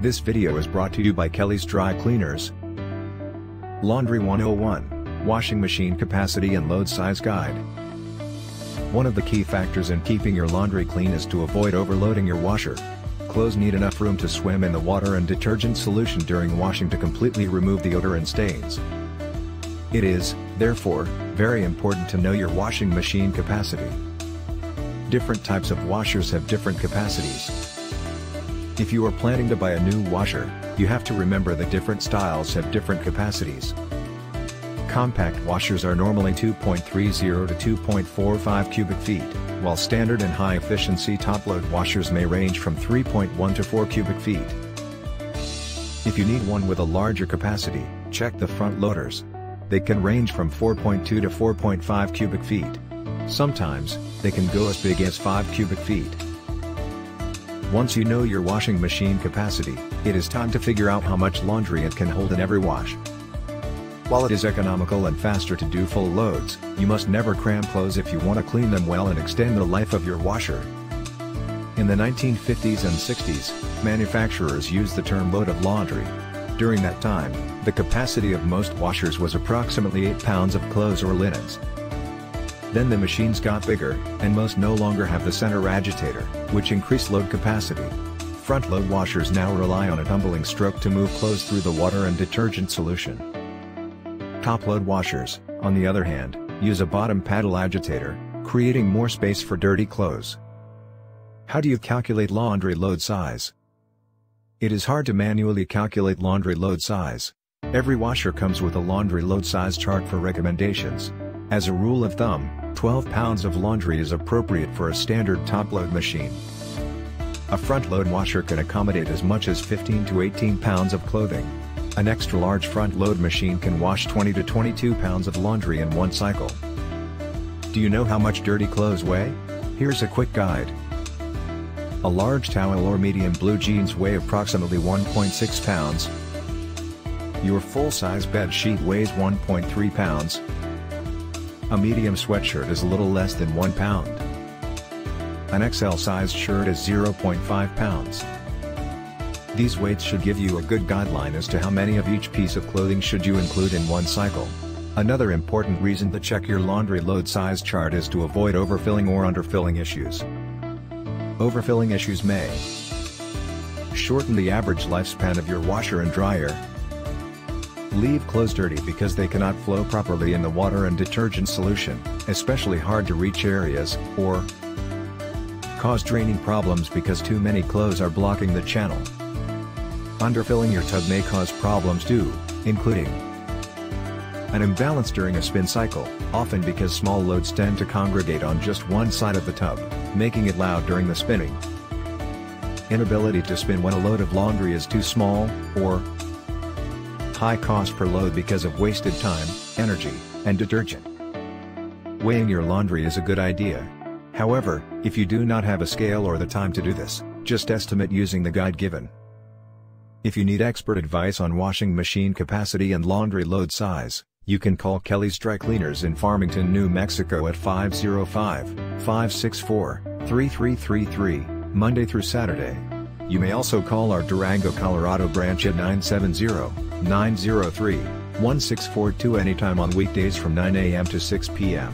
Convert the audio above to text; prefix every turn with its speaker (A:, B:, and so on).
A: This video is brought to you by Kelly's Dry Cleaners. Laundry 101, Washing Machine Capacity and Load Size Guide. One of the key factors in keeping your laundry clean is to avoid overloading your washer. Clothes need enough room to swim in the water and detergent solution during washing to completely remove the odor and stains. It is, therefore, very important to know your washing machine capacity. Different types of washers have different capacities. If you are planning to buy a new washer, you have to remember that different styles have different capacities. Compact washers are normally 2.30 to 2.45 cubic feet, while standard and high-efficiency top-load washers may range from 3.1 to 4 cubic feet. If you need one with a larger capacity, check the front loaders. They can range from 4.2 to 4.5 cubic feet. Sometimes, they can go as big as 5 cubic feet. Once you know your washing machine capacity, it is time to figure out how much laundry it can hold in every wash. While it is economical and faster to do full loads, you must never cram clothes if you want to clean them well and extend the life of your washer. In the 1950s and 60s, manufacturers used the term load of laundry. During that time, the capacity of most washers was approximately 8 pounds of clothes or linens. Then the machines got bigger, and most no longer have the center agitator, which increased load capacity. Front-load washers now rely on a tumbling stroke to move clothes through the water and detergent solution. Top-load washers, on the other hand, use a bottom paddle agitator, creating more space for dirty clothes. How do you calculate laundry load size? It is hard to manually calculate laundry load size. Every washer comes with a laundry load size chart for recommendations. As a rule of thumb, 12 pounds of laundry is appropriate for a standard top-load machine. A front-load washer can accommodate as much as 15 to 18 pounds of clothing. An extra-large front-load machine can wash 20 to 22 pounds of laundry in one cycle. Do you know how much dirty clothes weigh? Here's a quick guide. A large towel or medium blue jeans weigh approximately 1.6 pounds. Your full-size bed sheet weighs 1.3 pounds. A medium sweatshirt is a little less than 1 pound. An XL-sized shirt is 0.5 pounds. These weights should give you a good guideline as to how many of each piece of clothing should you include in one cycle. Another important reason to check your laundry load size chart is to avoid overfilling or underfilling issues. Overfilling issues may shorten the average lifespan of your washer and dryer, leave clothes dirty because they cannot flow properly in the water and detergent solution, especially hard to reach areas, or cause draining problems because too many clothes are blocking the channel. Underfilling your tub may cause problems too, including an imbalance during a spin cycle, often because small loads tend to congregate on just one side of the tub, making it loud during the spinning. Inability to spin when a load of laundry is too small, or high cost per load because of wasted time, energy, and detergent. Weighing your laundry is a good idea. However, if you do not have a scale or the time to do this, just estimate using the guide given. If you need expert advice on washing machine capacity and laundry load size, you can call Kelly's Dry Cleaners in Farmington, New Mexico at 505-564-3333, Monday through Saturday. You may also call our Durango, Colorado branch at 970-903-1642 anytime on weekdays from 9 a.m. to 6 p.m.